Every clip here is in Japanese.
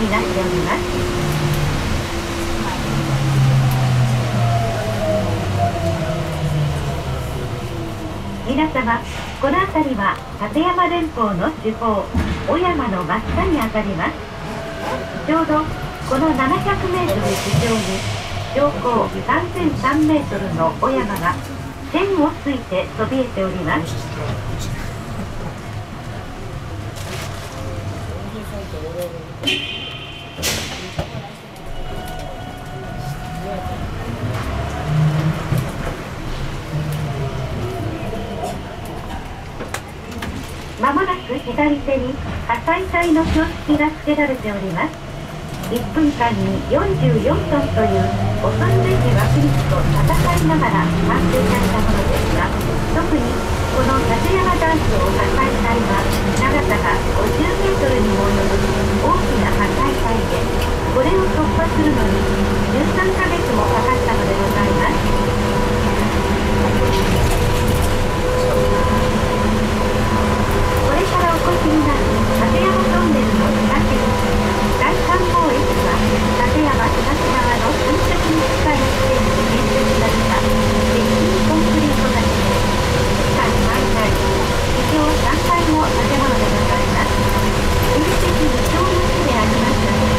になっております。皆様、この辺りは立山連峰の主峰、小山の真下にあたります。ちょうどこの 700m 地上に標高 3003m の小山が線をついてそびえております。左手に火災隊の標識が付けられております1分間に44トンという恐るべき枠率と戦いながら完成された。ものですが特にこの立山断層火災隊は長さが50メートルにも及ぶ大きな破壊隊でこれを突破するのに13ヶ月もかかったのでございますこれからお越しになる立山トンネルの東口第三号駅は立山東側の垂直に近い地点に建設された鉄筋コンクリート建てで地下2階内地上3階の建物でございます建設2丁の地でありますので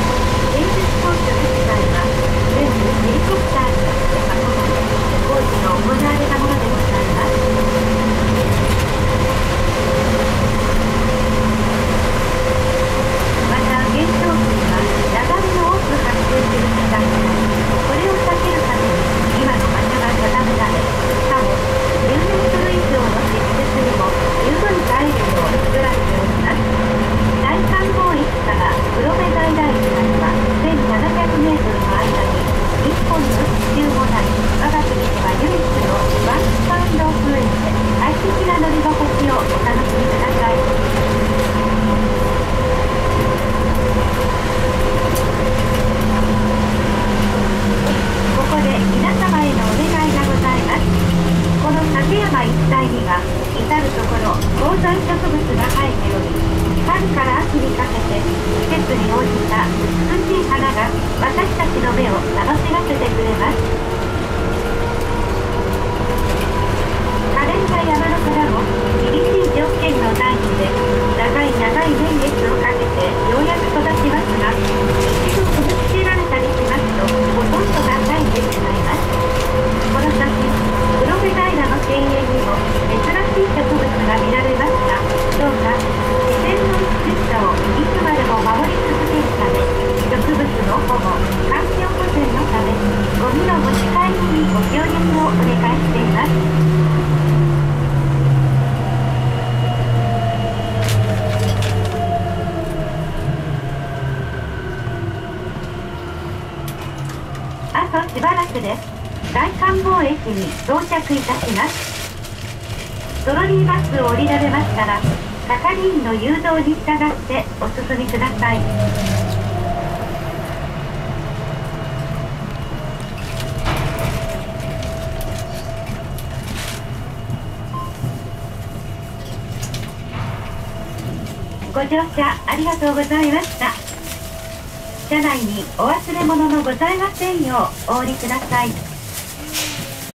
建設当初の時代は全部ヘリコプターによって運ばれ工事が行われたものでございますまた現象期には雪崩の多く発生する期間がこれを避けるために今の場所が定められしかも10メートル以上の積雪にも十分耐えるよう作られております第3号駅から黒部平駅までは1700メートルの間に一本の支柱もない我が国では唯一のワンスパウンドを増えて快適な乗り心地をお楽しみくださいここで皆様へのお願いがございますこの立山一帯には至る所高山植物が生えており春から秋にかけて季節に応じた。美しい花が私たちの目を楽しませてくれます。可憐な山の空も厳しい条件の中地で長い長い年月をかけてようやく育ちますが一度踏みつけられたりしますとほとんどが咲いてしまいますこの先黒部平の庭園にも珍しい植物が見られますがどうか自然の美しさをいつまでも守り続けるため植物の保護環境保全のためゴミの持ち帰りにご協力をお願いしています。あとしばらくです。大観望駅に到着いたします。トロリーバスを降りられましたら係員の誘導に従ってお進みください。ご乗車ありがとうございました。車内にお忘れ物のございませんようお降りください。